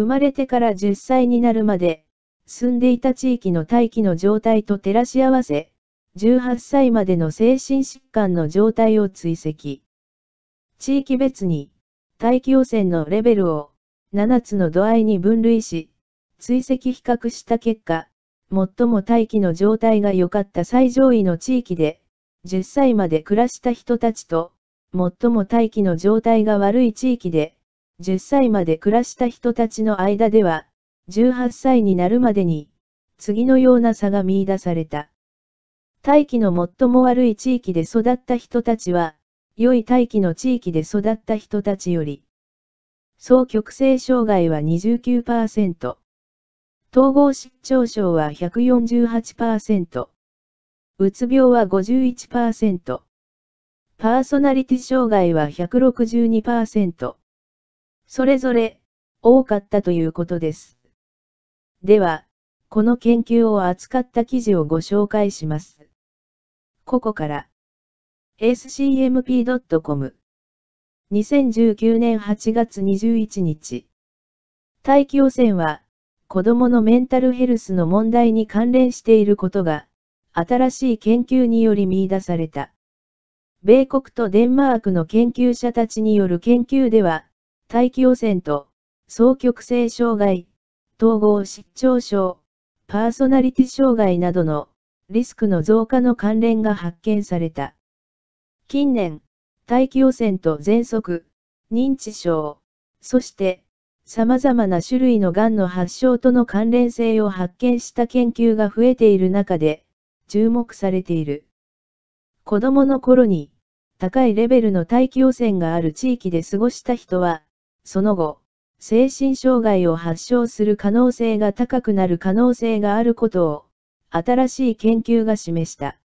生まれてから10歳になるまで、住んでいた地域の大気の状態と照らし合わせ、18歳までの精神疾患の状態を追跡。地域別に、大気汚染のレベルを7つの度合いに分類し、追跡比較した結果、最も大気の状態が良かった最上位の地域で、10歳まで暮らした人たちと、最も大気の状態が悪い地域で、10歳まで暮らした人たちの間では、18歳になるまでに、次のような差が見出された。大気の最も悪い地域で育った人たちは、良い大気の地域で育った人たちより、総極性障害は29%、統合失調症は148%、うつ病は51%、パーソナリティ障害は162%、それぞれ多かったということです。では、この研究を扱った記事をご紹介します。ここから。scmp.com 2019年8月21日。大気汚染は、子供のメンタルヘルスの問題に関連していることが、新しい研究により見出された。米国とデンマークの研究者たちによる研究では、大気汚染と、双極性障害、統合失調症、パーソナリティ障害などのリスクの増加の関連が発見された。近年、大気汚染と喘息、認知症、そして、様々な種類の癌の発症との関連性を発見した研究が増えている中で、注目されている。子供の頃に、高いレベルの大気汚染がある地域で過ごした人は、その後、精神障害を発症する可能性が高くなる可能性があることを、新しい研究が示した。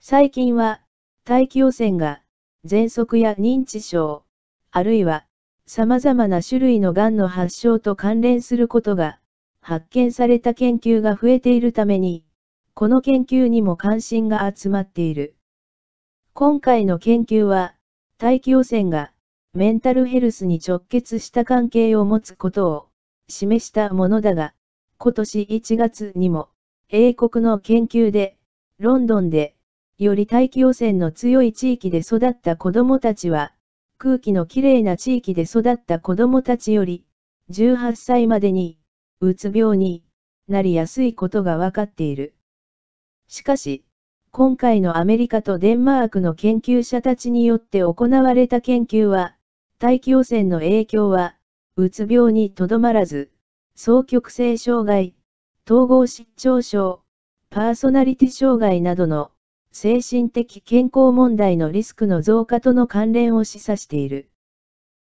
最近は、大気汚染が、喘息や認知症、あるいは、様々な種類の癌の発症と関連することが、発見された研究が増えているために、この研究にも関心が集まっている。今回の研究は、大気汚染が、メンタルヘルスに直結した関係を持つことを、示したものだが、今年1月にも、英国の研究で、ロンドンで、より大気汚染の強い地域で育った子供たちは、空気のきれいな地域で育った子供たちより、18歳までに、うつ病になりやすいことがわかっている。しかし、今回のアメリカとデンマークの研究者たちによって行われた研究は、大気汚染の影響は、うつ病にとどまらず、双極性障害、統合失調症、パーソナリティ障害などの精神的健康問題のリスクの増加との関連を示唆している。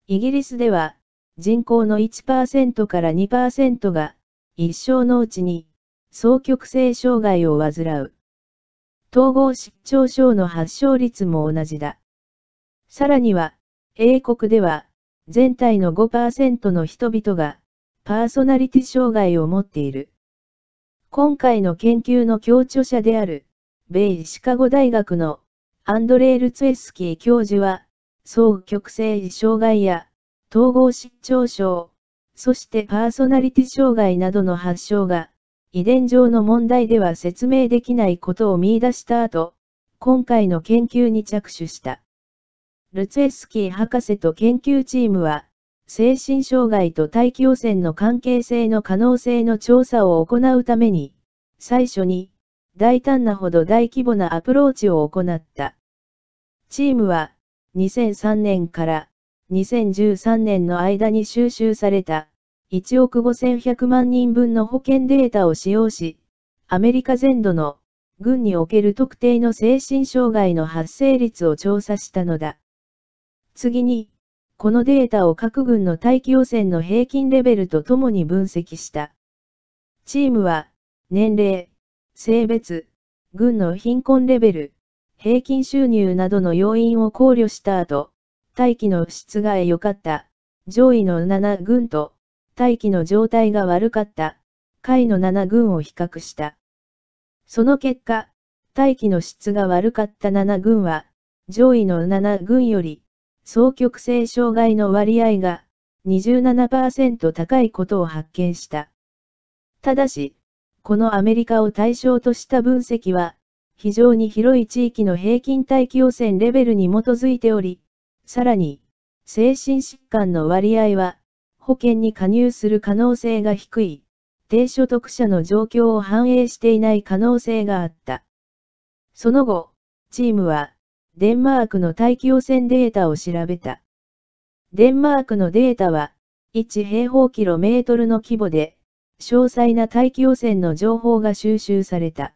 イギリスでは人口の1%から2%が一生のうちに双極性障害を患う。統合失調症の発症率も同じだ。さらには、英国では全体の5%の人々がパーソナリティ障害を持っている。今回の研究の共著者である、米シカゴ大学のアンドレール・ツエスキー教授は、双極性障害や統合失調症、そしてパーソナリティ障害などの発症が、遺伝上の問題では説明できないことを見出した後、今回の研究に着手した。ルツエスキー博士と研究チームは、精神障害と大気汚染の関係性の可能性の調査を行うために、最初に、大胆なほど大規模なアプローチを行った。チームは、2003年から2013年の間に収集された1億5100万人分の保険データを使用し、アメリカ全土の軍における特定の精神障害の発生率を調査したのだ。次に、このデータを各軍の大気汚染の平均レベルとともに分析した。チームは、年齢、性別、軍の貧困レベル、平均収入などの要因を考慮した後、大気の質が良かった、上位の7軍と、大気の状態が悪かった、下位の7軍を比較した。その結果、大気の質が悪かった7軍は、上位の7軍より、双極性障害の割合が27%高いことを発見した。ただし、このアメリカを対象とした分析は、非常に広い地域の平均大気汚染レベルに基づいており、さらに、精神疾患の割合は、保険に加入する可能性が低い、低所得者の状況を反映していない可能性があった。その後、チームは、デンマークの大気汚染データを調べた。デンマークのデータは、1平方キロメートルの規模で、詳細な大気汚染の情報が収集された。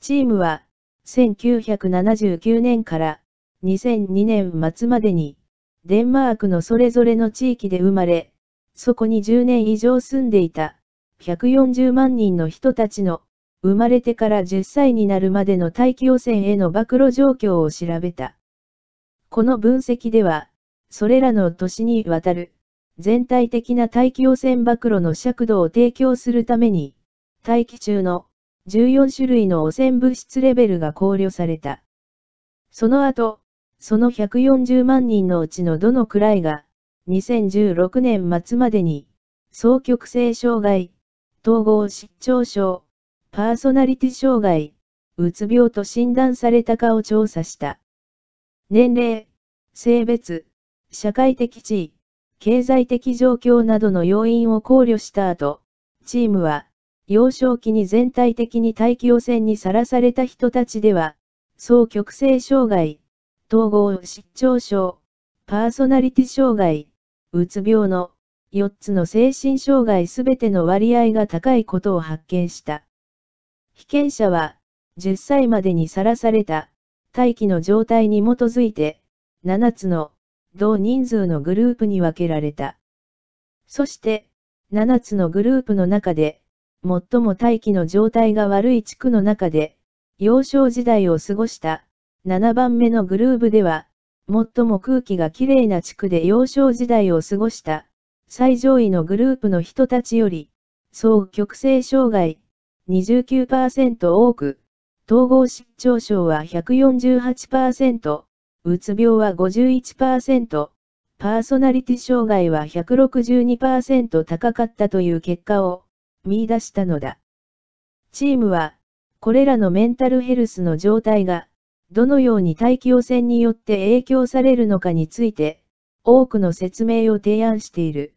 チームは、1979年から2002年末までに、デンマークのそれぞれの地域で生まれ、そこに10年以上住んでいた、140万人の人たちの、生まれてから10歳になるまでの大気汚染への暴露状況を調べた。この分析では、それらの年にわたる、全体的な大気汚染暴露の尺度を提供するために、大気中の14種類の汚染物質レベルが考慮された。その後、その140万人のうちのどのくらいが、2016年末までに、双極性障害、統合失調症、パーソナリティ障害、うつ病と診断されたかを調査した。年齢、性別、社会的地位、経済的状況などの要因を考慮した後、チームは、幼少期に全体的に大気汚染にさらされた人たちでは、双極性障害、統合失調症、パーソナリティ障害、うつ病の4つの精神障害すべての割合が高いことを発見した。被験者は10歳までにさらされた大気の状態に基づいて7つの同人数のグループに分けられた。そして7つのグループの中で最も大気の状態が悪い地区の中で幼少時代を過ごした7番目のグループでは、最も空気がきれいな地区で幼少時代を過ごした、最上位のグループの人たちより、総極性障害、29%多く、統合失調症は148%、うつ病は51%、パーソナリティ障害は162%高かったという結果を見出したのだ。チームは、これらのメンタルヘルスの状態が、どのように大気汚染によって影響されるのかについて、多くの説明を提案している。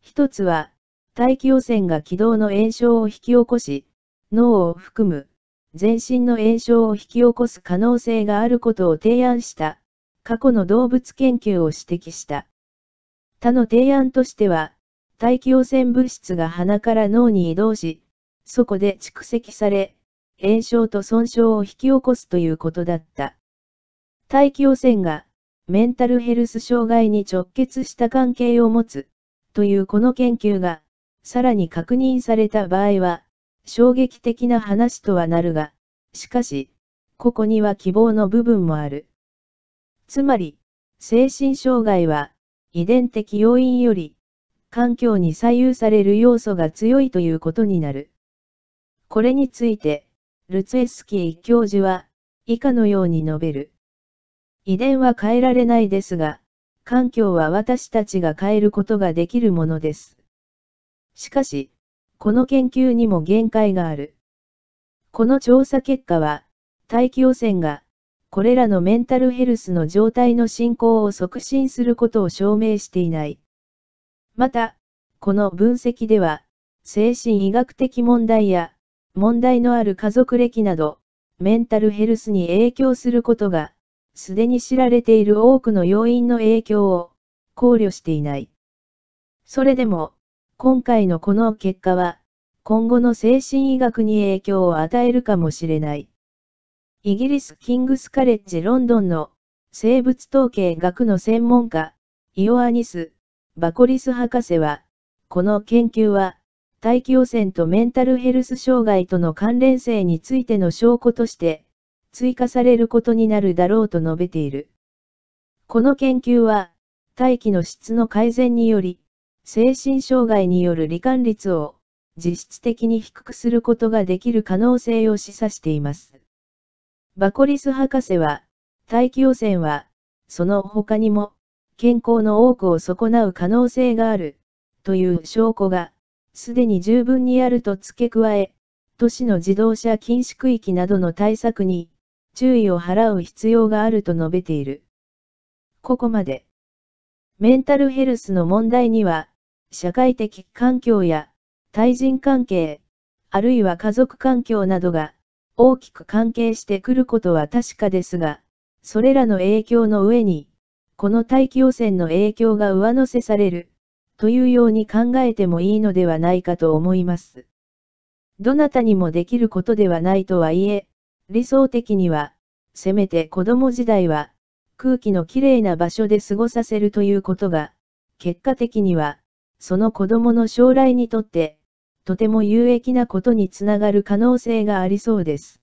一つは、大気汚染が気道の炎症を引き起こし、脳を含む、全身の炎症を引き起こす可能性があることを提案した、過去の動物研究を指摘した。他の提案としては、大気汚染物質が鼻から脳に移動し、そこで蓄積され、炎症と損傷を引き起こすということだった。大気汚染がメンタルヘルス障害に直結した関係を持つというこの研究がさらに確認された場合は衝撃的な話とはなるが、しかし、ここには希望の部分もある。つまり、精神障害は遺伝的要因より環境に左右される要素が強いということになる。これについて、ルツエスキー教授は、以下のように述べる。遺伝は変えられないですが、環境は私たちが変えることができるものです。しかし、この研究にも限界がある。この調査結果は、大気汚染が、これらのメンタルヘルスの状態の進行を促進することを証明していない。また、この分析では、精神医学的問題や、問題のある家族歴など、メンタルヘルスに影響することが、すでに知られている多くの要因の影響を考慮していない。それでも、今回のこの結果は、今後の精神医学に影響を与えるかもしれない。イギリス・キングス・カレッジ・ロンドンの生物統計学の専門家、イオアニス・バコリス博士は、この研究は、大気汚染とメンタルヘルス障害との関連性についての証拠として、追加されることになるだろうと述べている。この研究は、大気の質の改善により、精神障害による罹患率を実質的に低くすることができる可能性を示唆しています。バコリス博士は、大気汚染は、その他にも、健康の多くを損なう可能性がある、という証拠が、すでに十分にあると付け加え、都市の自動車禁止区域などの対策に、注意を払う必要があると述べている。ここまで。メンタルヘルスの問題には、社会的環境や対人関係、あるいは家族環境などが大きく関係してくることは確かですが、それらの影響の上に、この大気汚染の影響が上乗せされる、というように考えてもいいのではないかと思います。どなたにもできることではないとはいえ、理想的には、せめて子供時代は、空気のきれいな場所で過ごさせるということが、結果的には、その子供の将来にとって、とても有益なことにつながる可能性がありそうです。